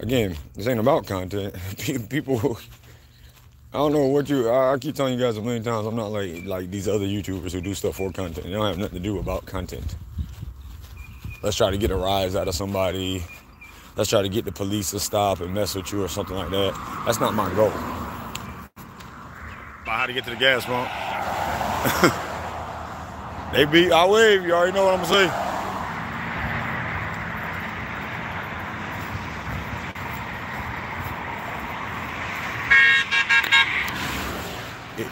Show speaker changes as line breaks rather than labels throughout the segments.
again, this ain't about content. People, I don't know what you. I, I keep telling you guys a million times. I'm not like like these other YouTubers who do stuff for content. They don't have nothing to do about content. Let's try to get a rise out of somebody. Let's try to get the police to stop and mess with you or something like that. That's not my goal. About how to get to the gas pump. they beat our wave. You already know what I'm gonna say.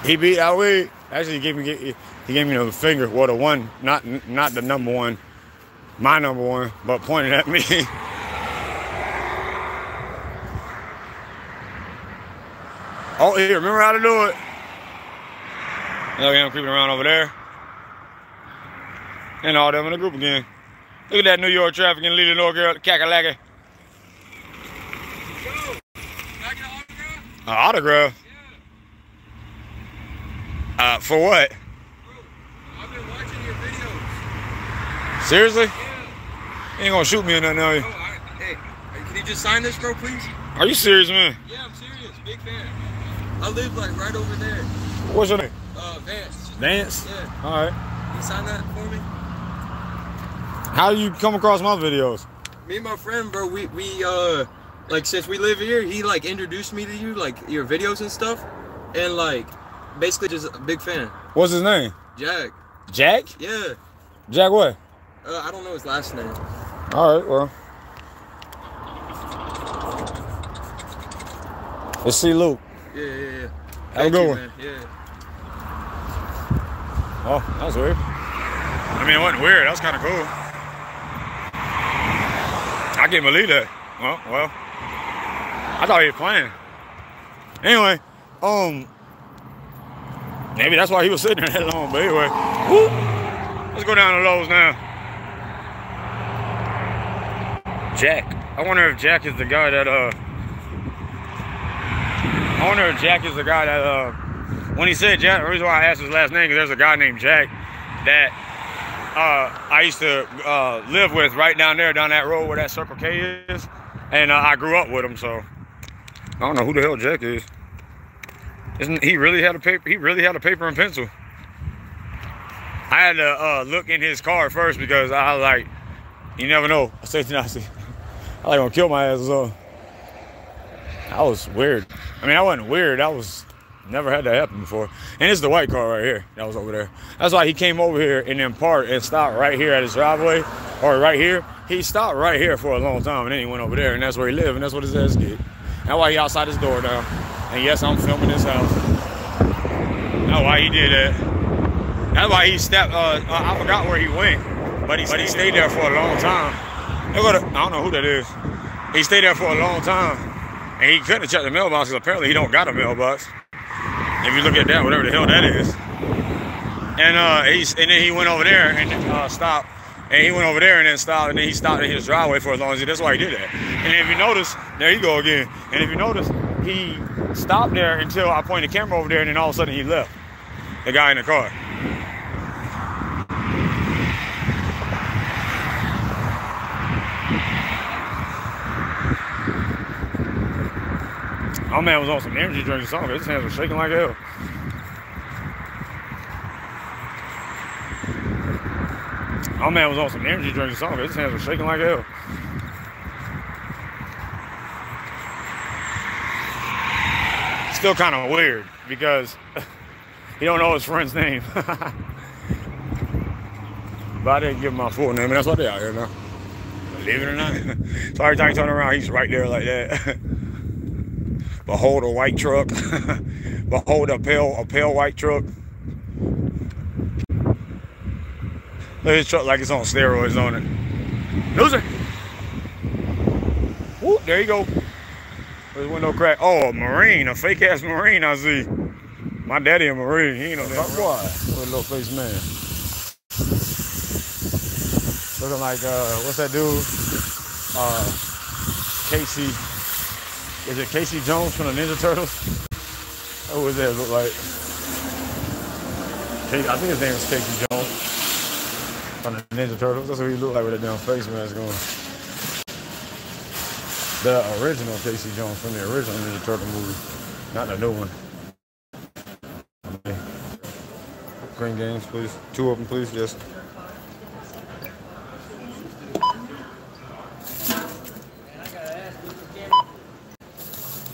He beat way. Actually, he gave me he gave me the finger. Well, the one, not not the number one, my number one, but pointed at me. oh, here, remember how to do it. Look at him creeping around over there. And all them in the group again. Look at that New York traffic in Leland, North Carolina, Kakalaki. An autograph? Uh, for what?
Bro, I've been watching your videos.
Seriously?
Yeah.
You ain't gonna shoot me or nothing, are you?
Bro, I, hey, can you just sign this, bro, please?
Are you serious, man?
Yeah, I'm serious. Big fan. I live like right over there.
What's your name?
Uh, Vance.
Vance?
Yeah.
All right.
Can you sign that for me?
How do you come across my videos?
Me and my friend, bro, we we uh like since we live here, he like introduced me to you, like your videos and stuff, and like basically just a big fan.
What's his name?
Jack.
Jack?
Yeah.
Jack what?
Uh, I don't know his last name.
All right, well. Let's see Luke.
Yeah, yeah, yeah.
Have a
Thank
good
you,
one.
man. Yeah.
Oh, that was weird. I mean, it wasn't weird. That was kind of cool. I can't believe that. Well, well. I thought he was playing. Anyway, um, maybe that's why he was sitting there that long. But anyway, let's go down to Lowe's now. Jack. I wonder if Jack is the guy that uh. I wonder if Jack is the guy that uh. When he said Jack, the reason why I asked his last name is there's a guy named Jack that uh, I used to uh, live with right down there, down that road where that Circle K is, and uh, I grew up with him. So I don't know who the hell Jack is. Isn't he really had a paper? He really had a paper and pencil. I had to uh, look in his car first because I like, you never know. I say Nazi. I like gonna kill my ass or something. That was weird. I mean, I wasn't weird. I was never had that happen before. And it's the white car right here that was over there. That's why he came over here and then parked and stopped right here at his driveway or right here. He stopped right here for a long time and then he went over there and that's where he lived and that's what his ass did. That's why he outside his door now. And yes, I'm filming his house. That's why he did that. That's why he stepped. Uh, I forgot where he went, but he, but he stayed there for a long time. It. I don't know who that is. He stayed there for a long time, and he couldn't check the mailbox because apparently he don't got a mailbox. If you look at that, whatever the hell that is. And uh, he's and then he went over there and uh, stopped. And he went over there and then stopped, and then he stopped in his driveway for as long as he. That's why he did that. And if you notice, there you go again. And if you notice, he stopped there until I pointed the camera over there, and then all of a sudden he left. The guy in the car. My man was on some energy drinks or something. His hands were shaking like hell. My man was on some energy drinks or something. His hands were shaking like hell. Still kind of weird because he don't know his friend's name. but I didn't give him my full name, and that's why they out here now. Believe it or not. so every time he turn around, he's right there like that. Behold a white truck. Behold a pale, a pale white truck. Look at truck like it's on steroids on it. Loser. Whoop, there you go. There's window crack. Oh, a Marine, a fake ass Marine I see. My daddy a Marine. He ain't no that boy. What a little face man. Looking like uh what's that dude? Uh Casey. Is it Casey Jones from the Ninja Turtles? Who was that look like? I think his name is Casey Jones from the Ninja Turtles. That's what he look like with that damn face mask on. The original Casey Jones from the original Ninja Turtle movie, not the new one. Green games, please. Two of them, please. Yes.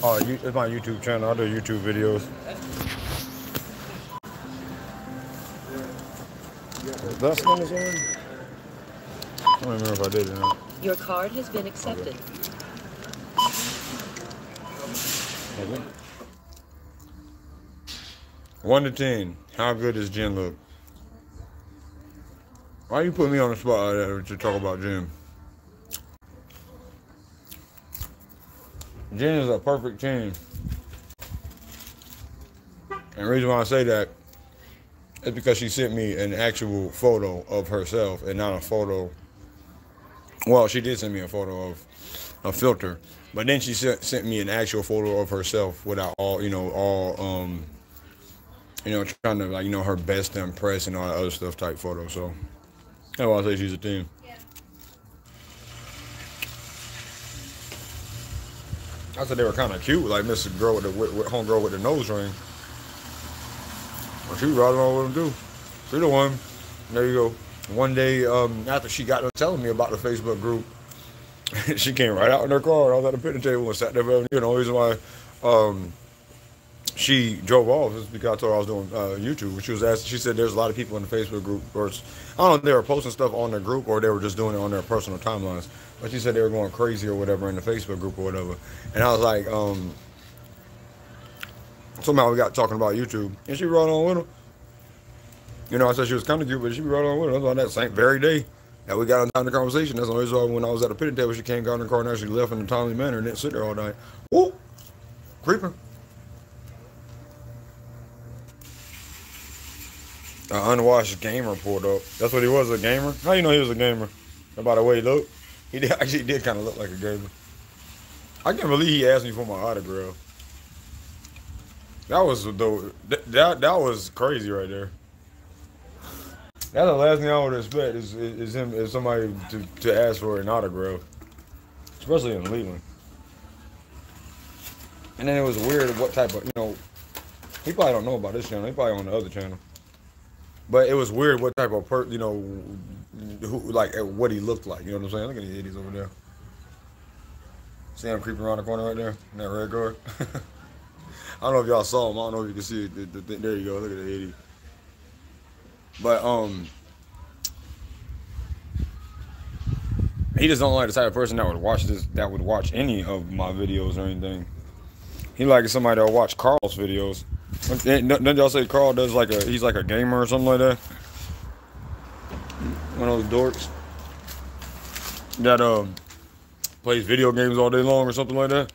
Oh, you, it's my YouTube channel. I do YouTube videos. That's one on. I don't remember if I did or not.
Your card has been accepted.
Okay. One to ten. How good does Jen look? Why you put me on the spot like to talk about Jen? Jen is a perfect ten. And the reason why I say that is because she sent me an actual photo of herself and not a photo. Well, she did send me a photo of a filter, but then she sent, sent me an actual photo of herself without all, you know, all, um, you know, trying to like, you know, her best to impress and all that other stuff type photo. So that's why I say she's a ten. I said they were kind of cute, like Mr. Girl with the with, with homegirl with the nose ring. Well, she riding on with them too. She the one. There you go. One day um, after she got done telling me about the Facebook group, she came right out in her car. and I was at the picnic table and sat there. You know, the reason why um, she drove off is because I told her I was doing uh, YouTube. She was asking. She said there's a lot of people in the Facebook group, or I don't know if they were posting stuff on their group or they were just doing it on their personal timelines. But she said they were going crazy or whatever in the Facebook group or whatever. And I was like, um, somehow we got talking about YouTube, and she rode on with him. You know, I said she was kind of cute, but she rode on with him on that same very day that we got on down the conversation. That's the only reason when I was at the picnic table, she came, got in the car, and actually left in a timely manner and didn't sit there all night. Whoop, creeping. An unwashed gamer pulled up. That's what he was, a gamer. How you know he was a gamer? By the way he looked. He did, actually did kind of look like a gamer. I can't believe he asked me for my autograph. That was the that that was crazy right there. That's the last thing I would expect is is him is somebody to, to ask for an autograph, especially in Leland. And then it was weird what type of you know. He probably don't know about this channel. He probably on the other channel. But it was weird what type of per you know, who like uh, what he looked like. You know what I'm saying? Look at the idiots over there. See him creeping around the corner right there in that red car. I don't know if y'all saw him. I don't know if you can see it. The, the, the, there you go. Look at the idiot. But um, he just don't like the type of person that would watch this. That would watch any of my videos or anything. He like somebody that'll watch Carl's videos. Don't y'all say Carl does like a he's like a gamer or something like that? One of those dorks that um plays video games all day long or something like that.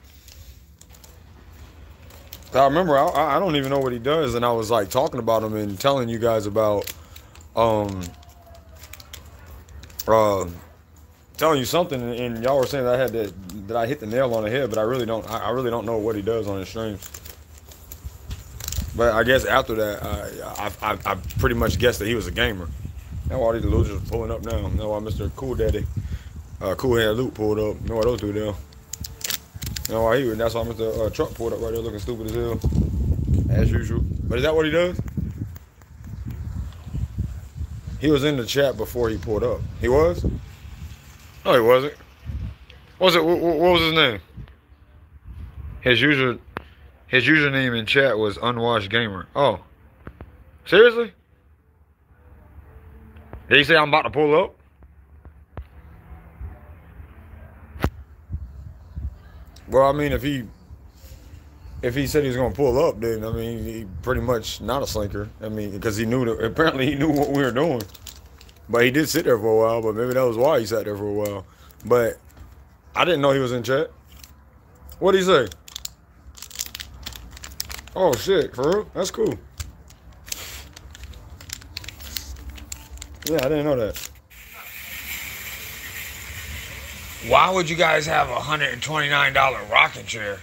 I remember I, I don't even know what he does, and I was like talking about him and telling you guys about um uh telling you something, and y'all were saying that I had to, that I hit the nail on the head, but I really don't I, really don't know what he does on his streams. But I guess after that, I, I, I, pretty much guessed that he was a gamer. Now all these losers are pulling up now. Now why Mr. Cool Daddy, uh, Cool Head Luke pulled up. know why those two there. Know why he? That's why Mr. Uh, Truck pulled up right there, looking stupid as hell, as usual. But is that what he does? He was in the chat before he pulled up. He was? No, he wasn't. What was it? What, what was his name? His usual, his username in chat was unwashed gamer. Oh, seriously? Did he say I'm about to pull up? Well, I mean, if he if he said he was gonna pull up, then I mean, he pretty much not a slinker. I mean, because he knew that apparently he knew what we were doing. But he did sit there for a while. But maybe that was why he sat there for a while. But I didn't know he was in chat. What did he say? Oh shit, for real? That's cool. Yeah, I didn't know that. Why would you guys have a hundred and twenty nine dollar rocking chair?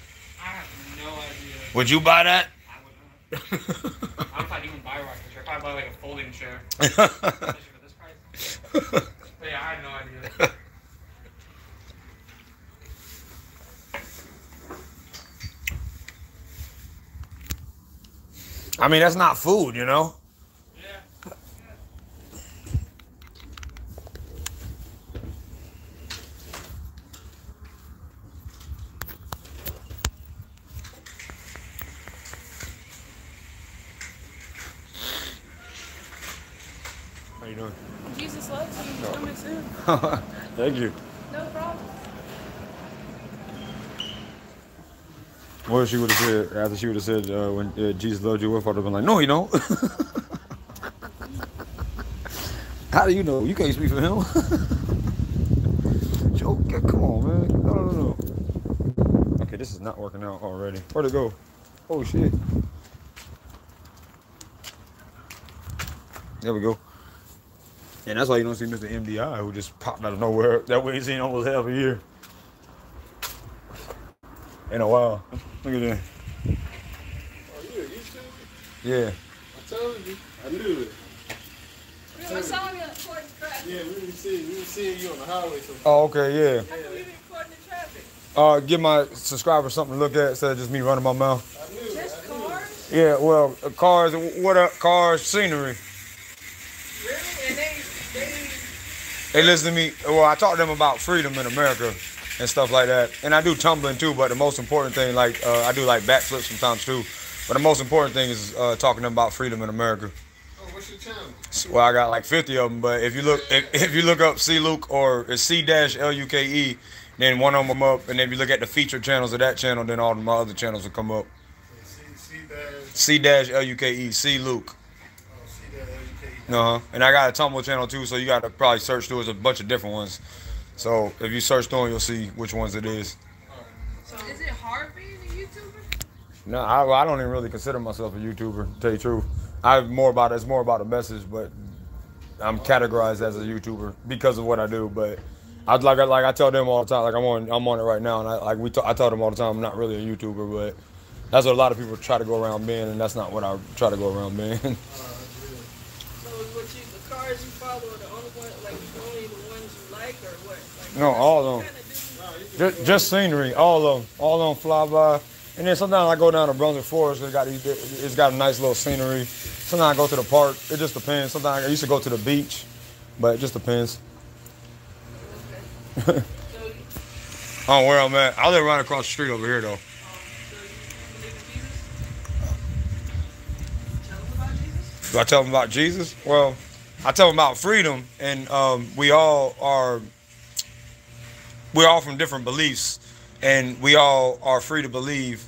Would you buy that?
I would not. I don't even buy a rocking chair. I'd probably buy like a folding chair. but yeah, I had no idea.
I mean, that's not food, you know? Thank you.
No problem.
What if she would have said after she would have said uh, when uh, Jesus loved you? What if I'd have been like, no, he don't. How do you know? You can't speak for him. Joe, come on, man. No, no, no, no. Okay, this is not working out already. Where'd it go? Oh shit. There we go. And that's why you don't see Mr. MDI who just popped out of nowhere. That way he's seen almost half a year. In a while. Look at that.
Oh, you a YouTuber?
Yeah.
I told you. I knew it.
I saw you recording traffic.
Yeah, we were seeing, we were seeing you on the highway. So
Oh, okay, yeah.
How come you been recording the traffic?
Uh, give my subscribers something to look at instead of just me running my mouth.
I knew it.
Just cars?
Yeah, well, uh, cars, what up, cars, scenery.
Really? And they, they,
They listen to me. Well, I talk to them about freedom in America and stuff like that. And I do tumbling too, but the most important thing, like, uh, I do like backflips sometimes too. But the most important thing is uh, talking to them about freedom in America.
Oh, what's your channel?
Well, I got like 50 of them, but if you look, if, if you look up C-Luke or it's C dash L U K E, then one of them up, and if you look at the featured channels of that channel, then all of my other channels will come up.
C C dash
C dash L U K E,
C-Luke. C dash L U K E.
Uh huh. And I got a Tumblr channel too, so you got to probably search through. There's a bunch of different ones. So if you search through, you'll see which ones it is.
so is it hard being a YouTuber?
No, I, I don't even really consider myself a YouTuber. To tell you the truth, I'm more about it's more about the message, but I'm categorized as a YouTuber because of what I do. But I like I like I tell them all the time, like I'm on I'm on it right now, and I like we t- I tell them all the time I'm not really a YouTuber, but that's what a lot of people try to go around being, and that's not what I try to go around being.
So what you, the cars you follow are the only one, like only the ones you like or what? Like,
No, all of them. Just, just scenery, all of them, all of them fly by. And then sometimes I go down to Brunswick Forest. It's got it's got a nice little scenery. Sometimes I go to the park. It just depends. Sometimes I used to go to the beach, but it just depends.
You-
Oh, where I'm at. I live right across the street over here, though.
Oh, so you believe in Jesus? Tell them about Jesus.
Do I tell them about Jesus? Well, I tell them about freedom, and um, we all are. We're all from different beliefs, and we all are free to believe,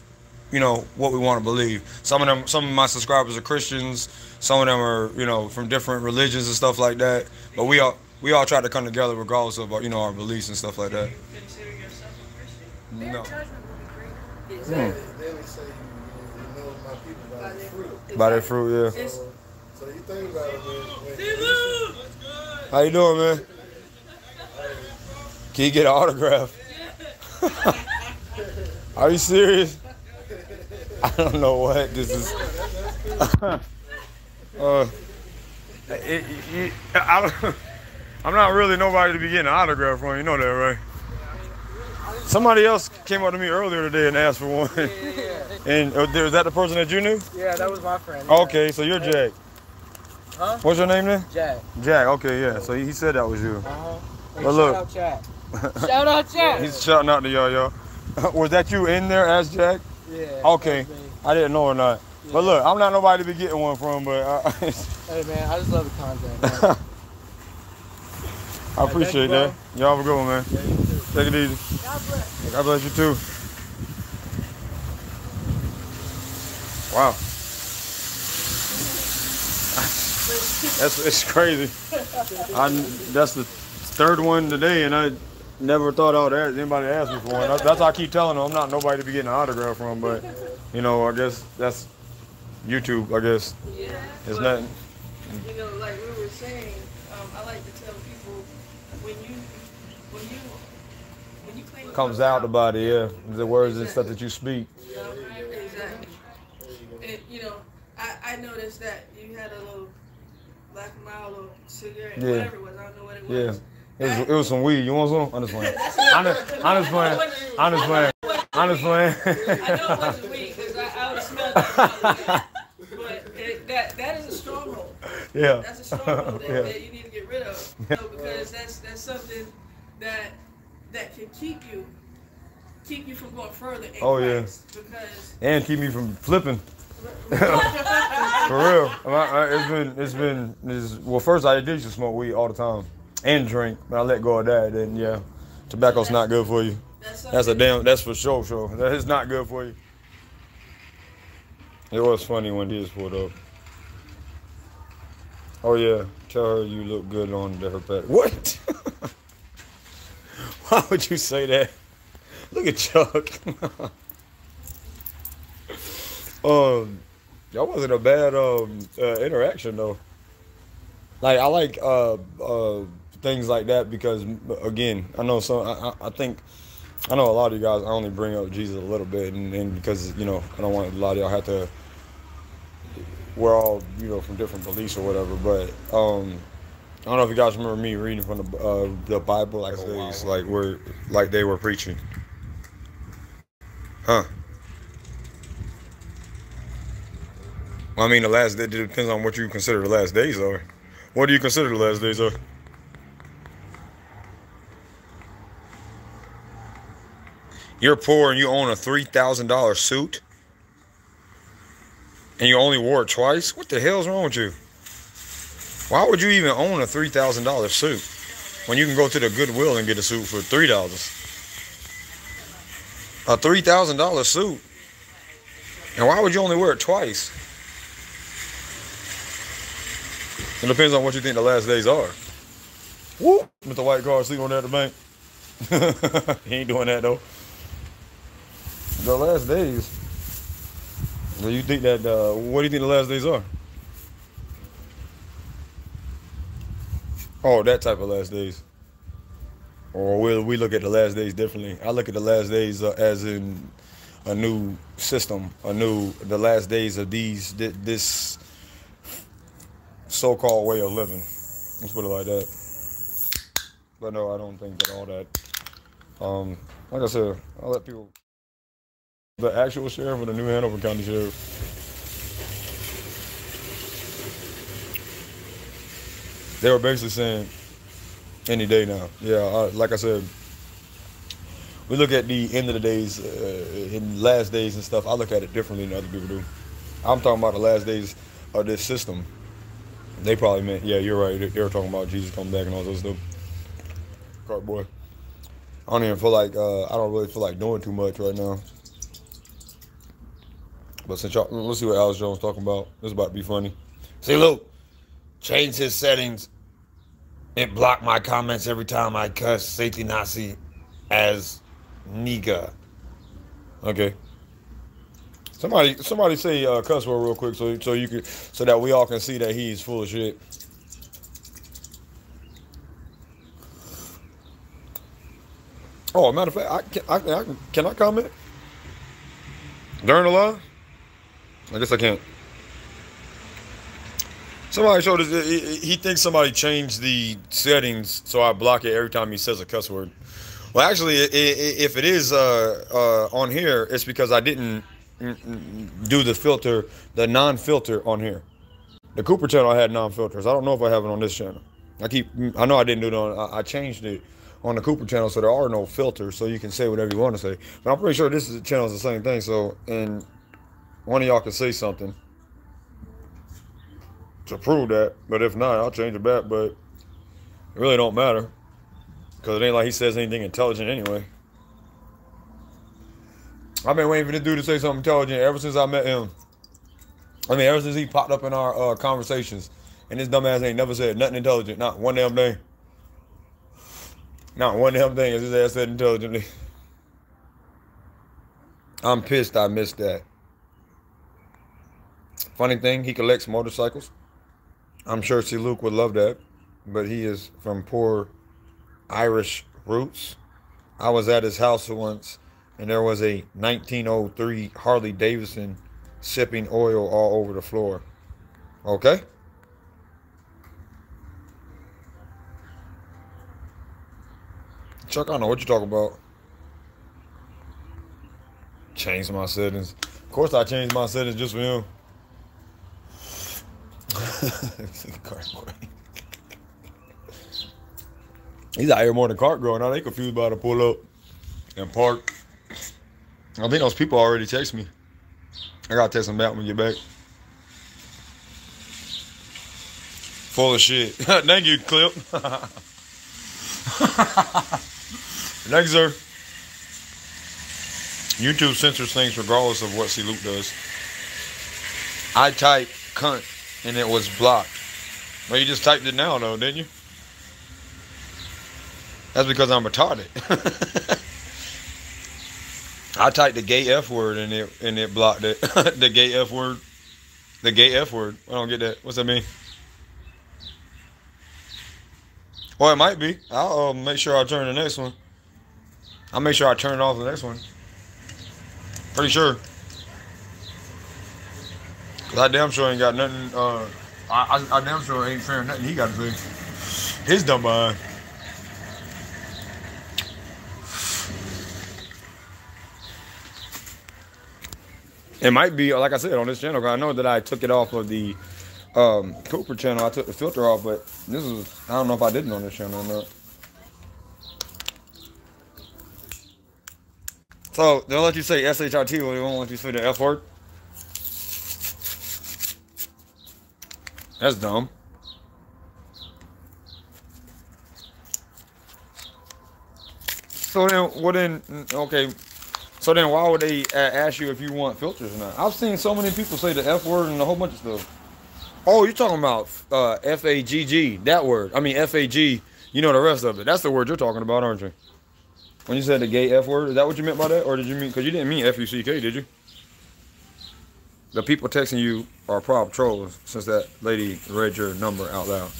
you know, what we want to believe. Some of them, some of my subscribers are Christians. Some of them are, you know, from different religions and stuff like that. But we all we all try to come together regardless of, our, you know, our beliefs and stuff like that.
You consider yourself a Christian?
No.
They, they would say you, you know my people by their fruit.
By their fruit, yeah.
It's,
So you think about it, man. when-
How you doing, man? Can you get an autograph? Are you serious? I don't know what this is. uh, it, it, I don't, I'm not really nobody to be getting an autograph from. You know that, right? Somebody else came up to me earlier today and asked for one. And uh, is that the person that you knew?
Yeah, that was my friend.
Okay, so you're Jack.
Huh?
What's your name then?
Jack.
Jack. Okay, yeah. So he said that was you.
Uh-huh. Hey, shout
look.
out Jack. shout out Jack.
He's shouting out to y'all, y'all. Was that you in there as Jack?
yeah.
Okay. I didn't know or not. But look, I'm not nobody to be getting one from, but I,
Hey man, I just love the content.
I appreciate
bro.
that. Y'all have a good one, man.
Yeah, you too.
Take it easy.
God bless.
God bless you too. Wow. That's it's crazy. I that's the third one today, and I never thought I'd ask anybody to ask me for one. That's, that's how I keep telling them I'm not nobody to be getting an autograph from, but you know, I guess that's YouTube. I guess
yeah.
it's nothing.
You know, like we were saying, um, I like to tell people when you, when you, when you claim
Comes out the body, yeah. The words and stuff that you speak.
You know, exactly. And you know, I, I noticed that you had a little black mile or cigarette,
Yeah.
whatever it was. I don't know what it
Yeah.
was.
It was, it was some weed. You want some? I'm just playing. I'm just playing. Just playing. Just playing.
I know it wasn't weed because I, I would have smelled that. But
Yeah.
That's a stronghold that,
Yeah.
that you need to get rid of. You know, because that's that's something that that can keep you keep you from going further
Oh, yeah.
Because
And keep me from flipping. For real. I- I- It's been, it's been, it's, well, first I did to smoke weed all the time and drink, but I let go of that. Then, yeah, tobacco's not good for you.
that's
That's a damn, that's for sure, sure. That is not good for you. It was funny when this pulled up. Oh, yeah. Tell her you look good on the, her pet. What? Why would you say that? Look at Chuck. um, that wasn't a bad um uh, interaction though. Like I like uh uh things like that because again I know some I, I- I think I know a lot of you guys I only bring up Jesus a little bit and, and because you know I don't want a lot of y'all have to we're all you know from different beliefs or whatever but um I don't know if you guys remember me reading from the uh, the Bible like days, like where like they were preaching. Huh. I mean, the last day depends on what you consider the last days are. What do you consider the last days are? You're poor and you own a three thousand dollar suit, and you only wore it twice. What the hell's wrong with you? Why would you even own a three thousand dollar suit when you can go to the Goodwill and get a suit for three dollars? A three thousand dollar suit, and why would you only wear it twice? It depends on what you think the last days are. Whoop! With the white car sleep on there at the bank. he ain't doing that though. The last days. Do you think that? Uh, what do you think the last days are? Oh, that type of last days. Or will we look at the last days differently? I look at the last days uh, as in a new system, a new the last days of these thi- this so-called way of living. Let's put it like that. But no, I don't think that all that. Um, like I said, I'll let people. The actual sheriff or the New Hanover County Sheriff. They were basically saying any day now. Yeah, uh, like I said, we look at the end of the days, uh, in last days and stuff. I look at it differently than other people do. I'm talking about the last days of this system. They probably meant, yeah, you're right. They, were talking about Jesus coming back and all that stuff. Cart boy. I don't even feel like uh, I don't really feel like doing too much right now. But since y'all, let's see what Alex Jones talking about. This is about to be funny. See, look, change his settings. It blocked my comments every time I cuss safety Nazi as nigga. Okay. Somebody, somebody say uh, cuss word real quick, so so you can, so that we all can see that he's full of shit. Oh, matter of fact, I can, I, I can, I comment during the live? I guess I can't. Somebody showed us. He, he thinks somebody changed the settings, so I block it every time he says a cuss word. Well, actually, if it is uh, uh, on here, it's because I didn't do the filter, the non-filter on here. The Cooper channel I had non-filters. I don't know if I have it on this channel. I keep. I know I didn't do it on. I- changed it on the Cooper channel, so there are no filters, so you can say whatever you want to say. But I'm pretty sure this is, channel is the same thing. So, and one of y'all can say something to prove that. But if not, I'll change it back. But it really don't matter because it ain't like he says anything intelligent anyway. I've been waiting for this dude to say something intelligent ever since I met him. I mean, ever since he popped up in our uh, conversations, and this dumbass ain't never said nothing intelligent, not one damn thing. Not one damn thing as his ass said intelligently. I'm pissed I missed that. Funny thing, he collects motorcycles. I'm sure C-Luke would love that, but he is from poor Irish roots. I was at his house once, and there was a 1903 Harley Davidson sipping oil all over the floor. Okay? Chuck, I don't know what you're talking about. Change my settings. Of course, I changed my settings just for him. He's out here more than cart girl. Now they confused about to pull up and park. I think those people already text me. I gotta text them back when we get back. Full of shit. Thank you, Clip. Thanks, sir. YouTube censors things regardless of what C-Luke does. I typed cunt and it was blocked. Well, you just typed it now, though, didn't you? That's because I'm retarded. I typed the gay F word and it and it blocked it. the gay F word. The gay F word. I don't get that. What's that mean? Well, it might be. I'll uh, make sure I turn the next one. I'll make sure I turn off the next one. Pretty sure. Cause I damn sure ain't got nothing. Uh, I, I, I damn sure ain't fair nothing he got to say. His dumb behind. It might be, like I said, on this channel. I know that I took it off of the um, Cooper channel. I took the filter off, but this is, I don't know if I didn't on this channel or not. So they'll let you say SHIT, but they won't let you say the F word. That's dumb. So then, what then? Okay, so then why would they uh, ask you if you want filters or not? I've seen so many people say the F word and a whole bunch of stuff. Oh, you're talking about uh, F A G G, that word. I mean F A G. You know the rest of it. That's the word you're talking about, aren't you? When you said the gay F word, is that what you meant by that, or did you mean? Because you didn't mean F U C K, did you? The people texting you are prob trolls since that lady read your number out loud.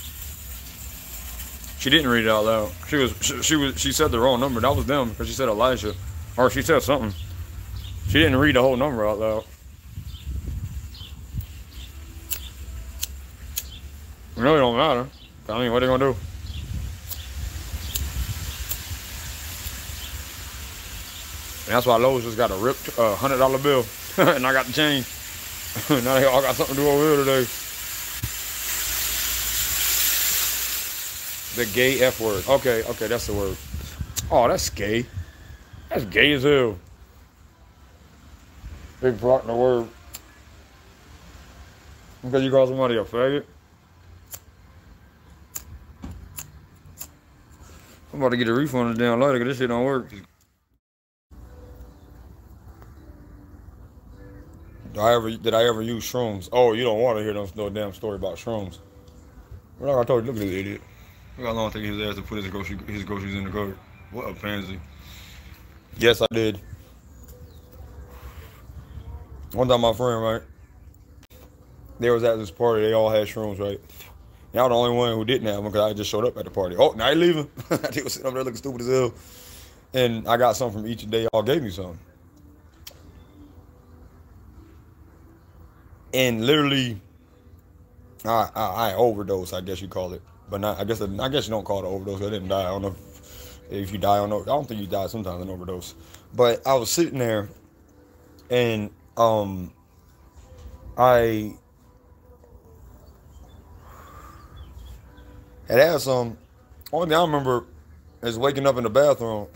She didn't read it out loud. She was she, she was she said the wrong number. That was them because she said Elijah, or she said something. She didn't read the whole number out loud. It really don't matter. I mean, what are they gonna do? And that's why Lowe's just got a ripped uh, hundred dollar bill, and I got the change. now they all got something to do over here today. The gay F word. Okay, okay, that's the word. Oh, that's gay. That's gay as hell. Big block the word. Because you call somebody a faggot. I'm about to get a refund on the because this shit don't work. Did I ever did I ever use shrooms? Oh, you don't want to hear no, no damn story about shrooms. Well, like I told you, look at this idiot. Look how long it take his ass to put his grocery his groceries in the cart. What a pansy. Yes, I did. One time, my friend, right? They was at this party. They all had shrooms, right? Y'all the only one who didn't have them because I just showed up at the party. Oh, now you leaving? they was sitting over there looking stupid as hell. And I got some from each, and they all gave me some. and literally, I, I, I overdose. I guess you call it, but not. I guess I guess you don't call it overdose. I didn't die. I don't know if, you die. on. I don't think you die sometimes in overdose. But I was sitting there, and um, I had had some. Only thing I remember is waking up in the bathroom.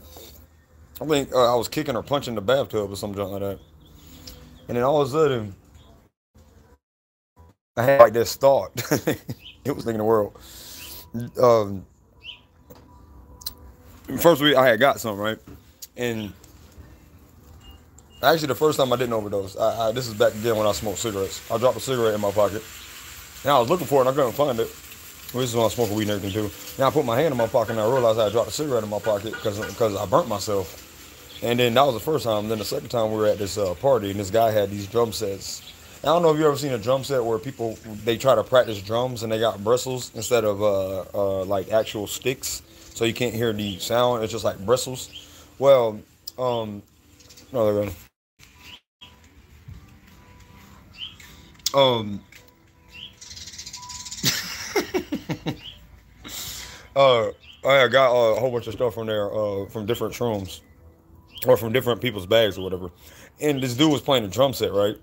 I think uh, I was kicking or punching the bathtub or something like that, and then all of a sudden. I had like this thought. it was thinking the world. Um, first week I had got some right, and actually the first time I didn't overdose. I, I, this is back again when I smoked cigarettes. I dropped a cigarette in my pocket, and I was looking for it and I couldn't find it. This is when I smoking weed and everything too. Now I put my hand in my pocket and I realized I dropped a cigarette in my pocket because because I burnt myself. And then that was the first time. Then the second time we were at this uh, party and this guy had these drum sets I don't know if you ever seen a drum set where people they try to practice drums and they got bristles instead of uh, uh, like actual sticks, so you can't hear the sound. It's just like bristles. Well, um, no, they're. Um. uh, I got a whole bunch of stuff from there, uh, from different shrooms, or from different people's bags or whatever. And this dude was playing a drum set, right?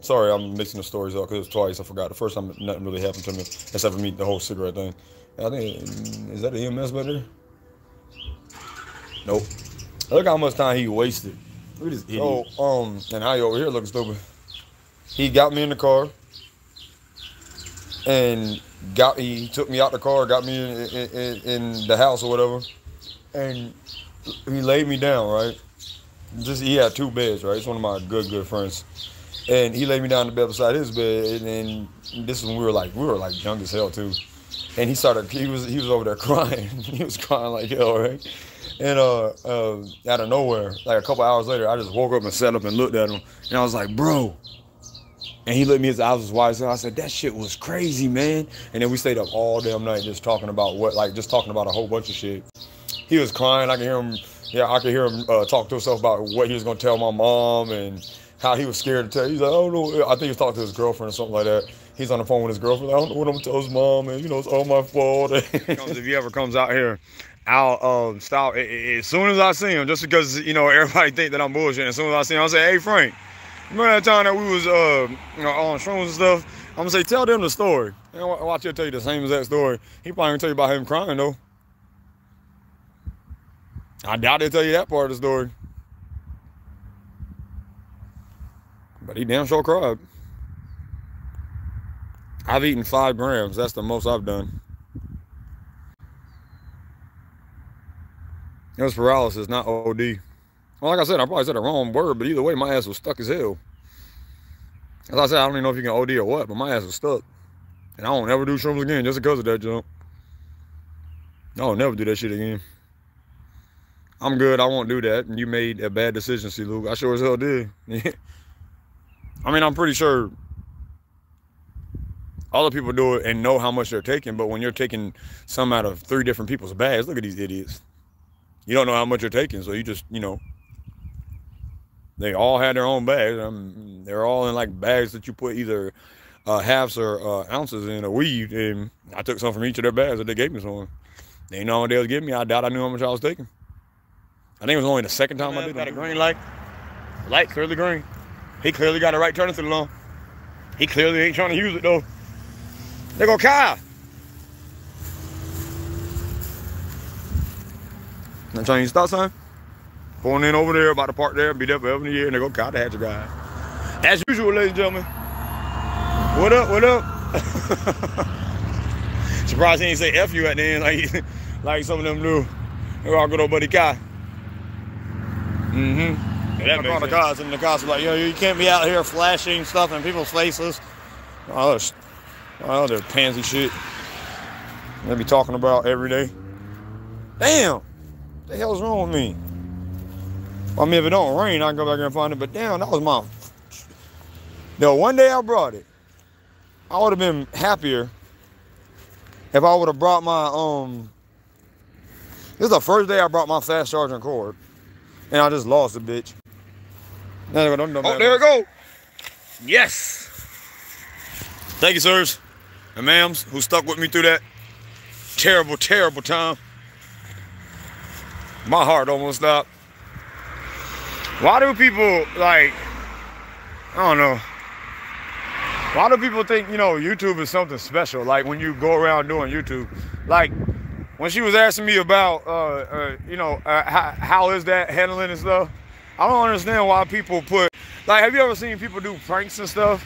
Sorry, I'm mixing the stories up because it was twice. I forgot. The first time nothing really happened to me except for me the whole cigarette thing. I think is that an EMS there? Nope. Look how much time he wasted.
Look at this idiot.
So, um, and I over here looking stupid. He got me in the car, and got he took me out the car, got me in, in, in, in the house or whatever, and he laid me down. Right, just he had two beds. Right, it's one of my good good friends, and he laid me down in the bed beside his bed, and, and this is when we were like we were like young as hell too, and he started he was he was over there crying. he was crying like hell, right? And uh, uh, out of nowhere, like a couple hours later, I just woke up and sat up and looked at him, and I was like, "Bro." And he looked me, his eyes was wide. So I said, "That shit was crazy, man." And then we stayed up all damn night just talking about what, like, just talking about a whole bunch of shit. He was crying. I could hear him. Yeah, I could hear him uh, talk to himself about what he was gonna tell my mom and how he was scared to tell. He's like, "I don't know." I think he was talking to his girlfriend or something like that. He's on the phone with his girlfriend. I don't know what I'm gonna tell his mom, and you know, it's all my fault. if he ever comes out here, I'll um, stop as soon as I see him, just because you know everybody think that I'm bullshitting. As soon as I see him, I'll say, "Hey, Frank, remember that time that we was uh, you know, on shrooms and stuff?" I'm gonna say, "Tell them the story." And wa- watch he'll tell you the same exact story. He probably gonna tell you about him crying though. I doubt he'll tell you that part of the story. But he damn sure cried. I've eaten five grams. That's the most I've done. Was paralysis, not OD. Well, like I said, I probably said the wrong word, but either way, my ass was stuck as hell. As I said, I don't even know if you can OD or what, but my ass was stuck. And I won't ever do shrooms again just because of that jump. I will never do that shit again. I'm good. I won't do that. And you made a bad decision, C-Luke. I sure as hell did. I mean, I'm pretty sure other people do it and know how much they're taking, but when you're taking some out of three different people's bags, look at these idiots. You don't know how much you're taking, so you just, you know, they all had their own bags. Um, they're all in like bags that you put either uh, halves or uh, ounces in a weed. And I took some from each of their bags that they gave me some. They know what they was giving me. I doubt I knew how much I was taking. I think it was only the second time I did that. a green light. Light clearly green. He clearly got it right turn through the lawn. He clearly ain't trying to use it though. They go Kyle. Trying to use stop sign. Pulling in over there, about to park there, be there forever and a year, and they go Kyle the Hatcher guy. As usual, ladies and gentlemen. What up? What up? Surprised he didn't say F you at the end like, like some of them do. They're all good old buddy Kai. Mm-hmm. Yeah, that makes the cops, and the cops are like, yo, you can't be out here flashing stuff in people's faces. Oh, there's, oh, they're pansy shit. They be talking about every day. Damn, the hell's wrong with me? I mean, if it don't rain, I can go back there and find it. But damn, that was my. No, one day I brought it. I would have been happier if I would have brought my um. This is the first day I brought my fast charging cord, and I just lost a bitch. Oh, there we go. Yes. Thank you, sirs and ma'ams, who stuck with me through that terrible, terrible time. My heart almost stopped. Why do people like? I don't know. Why do people think you know YouTube is something special? Like when you go around doing YouTube, like when she was asking me about, uh, uh, you know, uh, how, how is that handling and stuff. I don't understand why people put like. Have you ever seen people do pranks and stuff,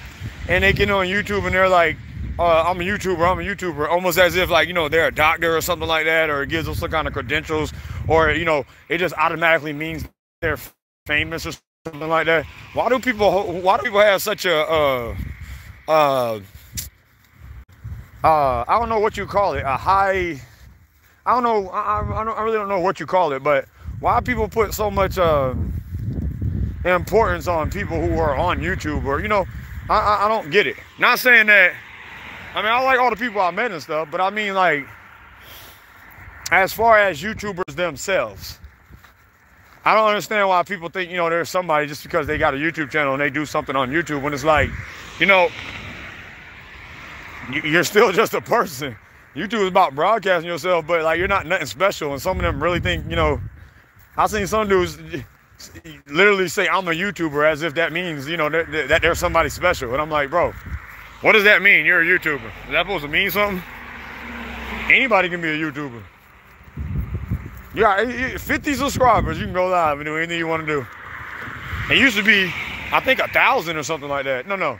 and they get on YouTube and they're like, uh, "I'm a YouTuber, I'm a YouTuber," almost as if like you know they're a doctor or something like that, or it gives them some kind of credentials, or you know it just automatically means they're famous or something like that. Why do people? Why do people have such a uh, uh, uh, I don't know what you call it, a high. I don't know. I, I, don't, I really don't know what you call it, but why people put so much uh, importance on people who are on YouTube or you know, I, I I don't get it. Not saying that. I mean, I like all the people I met and stuff, but I mean like, as far as YouTubers themselves. I don't understand why people think, you know, there's somebody just because they got a YouTube channel and they do something on YouTube when it's like, you know, you- you're still just a person. YouTube is about broadcasting yourself, but like you're not nothing special. And some of them really think, you know, I've seen some dudes literally say I'm a YouTuber as if that means you know that, there's somebody special. And I'm like, bro, what does that mean? You're a YouTuber. Is that supposed to mean something? Anybody can be a YouTuber. You got eh, eh, 50 subscribers. You can go live and do anything you want to do. It used to be, I think, a thousand or something like that. No, no.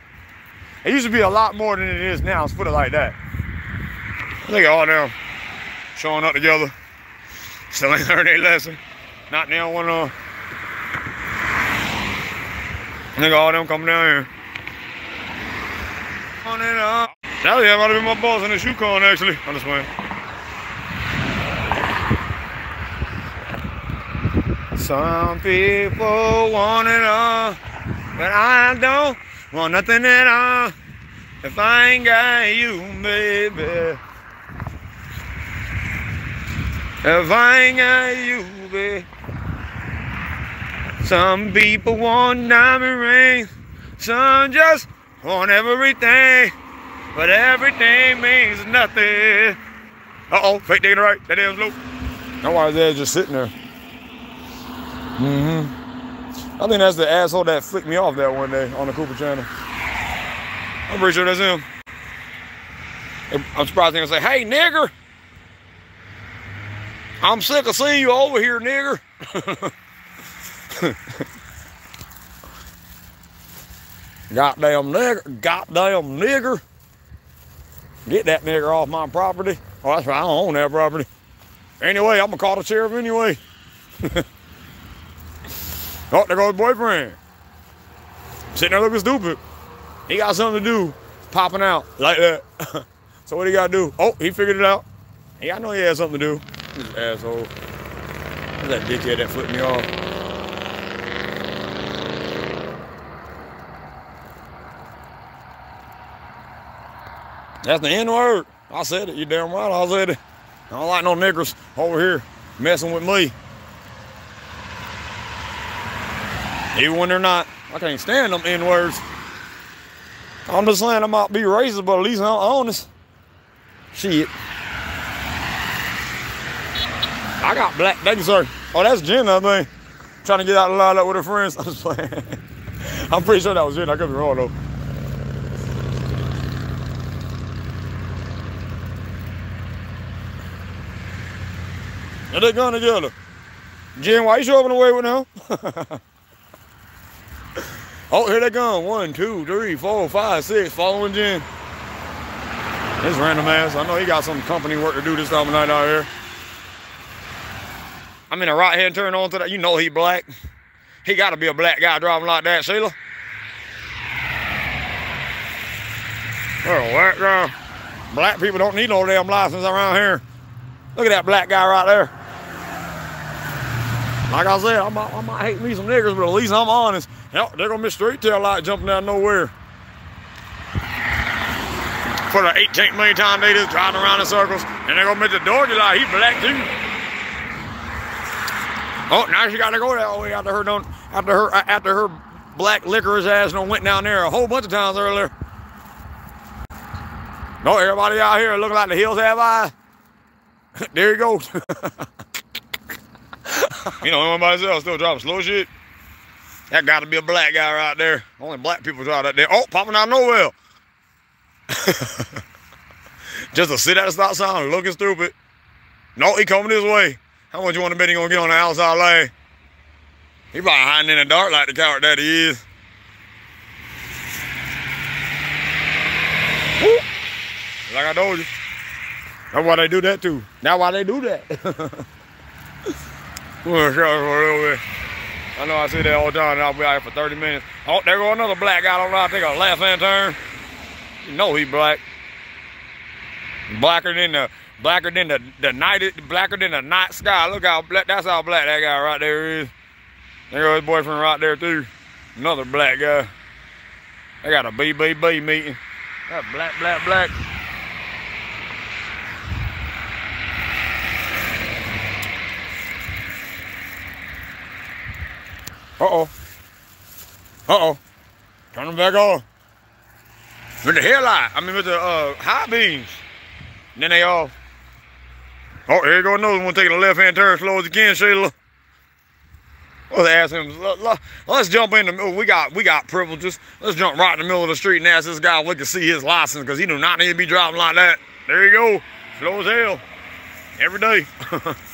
It used to be a lot more than it is now. Let's put it like that. Look at all them showing up together. Still ain't learned their lesson. Not now one uh Nigga, all them coming down here. On and up. That was might have been my boss in the shoe con actually. I'm just. Some people want it all, but I don't want nothing at all. If I ain't got you, baby. If I ain't got you, baby. Some people want diamond rings, some just want everything, but everything means nothing. Uh-oh, fake digging right, that damn loop. Why they're just sitting there. Mm-hmm. I think that's the asshole that flicked me off that one day on the Cooper channel. I'm pretty sure that's him. I'm surprised they're gonna say, hey nigger. I'm sick of seeing you over here, nigger. Goddamn nigger, goddamn nigger. Get that nigger off my property. Oh, that's right, I don't own that property. Anyway, I'm gonna call the sheriff anyway. oh, there goes boyfriend. Sitting there looking stupid. He got something to do, popping out like that. so what he gotta do? Oh, he figured it out. Hey, I know he had something to do. This asshole. That dickhead that flipped me off? That's the N word. I said it. You damn right. I said it. I don't like no niggers over here messing with me. Even when they're not. I can't stand them N words. I'm just saying I might be racist, but at least I'm honest. Shit. I got black. Thank you, sir. Oh, that's Jen, I think. Trying to get out and line up with her friends. I'm just playing. I'm pretty sure that was Jen. I could be wrong, though. Are they're going together? Jim, why you shoving away with them? oh, here they come. One, two, three, four, five, six. Following Jim. This random ass. I know he got some company work to do this time of night out here. I'm in a right hand turn onto that. You know he black. He got to be a black guy driving like that, Sheila. Oh, black guy. Black people don't need no damn license around here. Look at that black guy right there. Like I said, I might, I might hate me some niggers, but at least I'm honest. They're gonna be straight tail light jumping out of nowhere. For the 18 million time they just driving around in circles, and they're gonna make the doggy like he black too. Oh, now she got to go that oh, way after her done, after her after her black licorice ass done went down there a whole bunch of times earlier. No, everybody out here looking like the hills have eyes. there you go. you know, everybody else still driving slow shit. That got to be a black guy right there. Only black people drive that there. Oh, popping out nowhere. Just to sit at a stop sign looking stupid. No, he coming this way. How much you want to bet he gonna get on the outside lane? He probably hiding in the dark like the coward that he is. Woo. Like I told you. That's why they do that too. That's why they do that. I know I see that all the time and I'll be out here for 30 minutes. Oh, there go another black guy. I don't know to take a left hand turn. You know he black. Blacker than the blacker than the, the night blacker than the night sky. Look how black that's how black that guy right there is. There goes his boyfriend right there too. Another black guy. They got a BBB meeting. That black, black, black. Uh-oh. Uh-oh. Turn them back on. With the headlight. I mean with the uh, high beams. And then they off. Oh, here you go another one taking a left-hand turn slow as you can, Sheila. Let's ask him. let- let- Let's jump in the middle. We got we got privileges. Let's jump right in the middle of the street and ask this guy if we can see his license because he do not need to be driving like that. There you go. Slow as hell. Every day.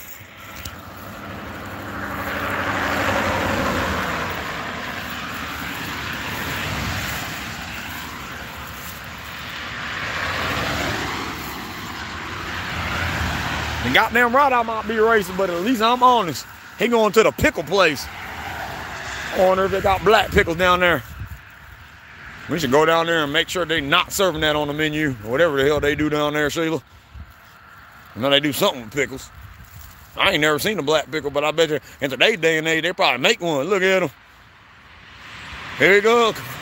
And goddamn right I might be racist, but at least I'm honest. He going to the pickle place. I wonder if they got black pickles down there. We should go down there and make sure they not serving that on the menu, or whatever the hell they do down there, Sheila. I know they do something with pickles. I ain't never seen a black pickle, but I bet you in today's day and age, they probably make one. Look at them. Here you go.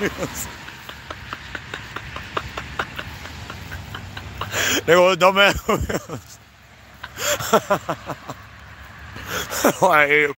they was dumbass. Why?